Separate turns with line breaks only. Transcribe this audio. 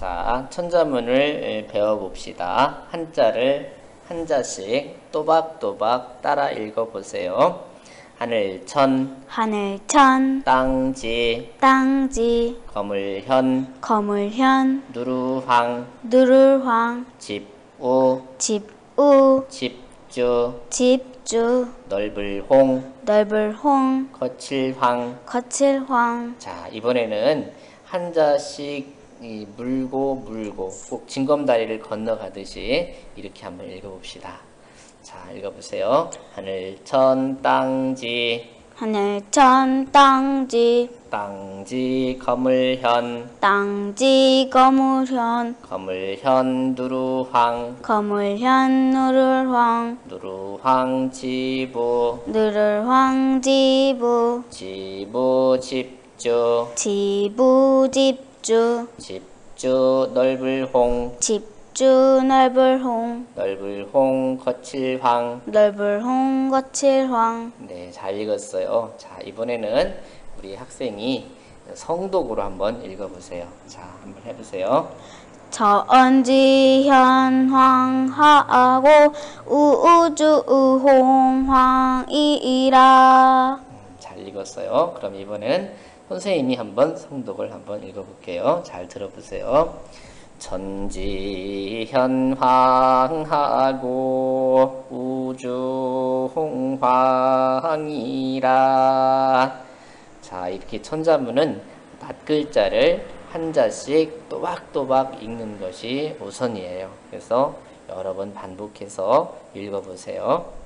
자, 천자문을 배워봅시다. 한자를 한자씩 또박또박 따라 읽어보세요. 하늘천,
하늘천,
땅지,
땅지,
거물현,
거물현,
누루황,
누를황,
집우,
집우,
집주,
집주,
넓을 홍,
넓을 홍,
거칠황.
거칠황,
자, 이번에는 한자씩 이 물고 물고 꼭 징검다리를 건너가듯이 이렇게 한번 읽어봅시다. 자, 읽어보세요. 하늘천 땅지.
하늘천, 땅지,
땅지 거물현.
땅지, 거물현,
거물현 누루황.
거물현, 누를황,
누루황 지부.
누를황, 지부,
지부 집주.
지부, 집 주,
집주 넓을 홍
집주, 넓을 홍,
넓을 홍 거칠 황
넓을 홍, 거칠 황,
네, 잘 읽었어요. 자, 이번에는 우리 학생이 성독으로 한번 읽어보세요. 자, 한번 해보세요.
저언지 현황하고 우우주 홍황이라
음, 잘 읽었어요. 그럼 이번에는 선생님이 한번 성독을 한번 읽어볼게요. 잘 들어보세요. 전지현황하고 우주홍황이라 자 이렇게 천자문은 낱글자를 한자씩 또박또박 읽는 것이 우선이에요. 그래서 여러 번 반복해서 읽어보세요.